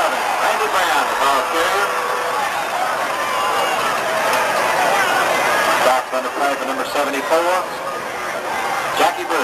Randy Brown, the ball carrier. Stops under play for number 74, Jackie Bruce.